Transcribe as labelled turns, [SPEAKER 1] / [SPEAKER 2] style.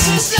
[SPEAKER 1] This is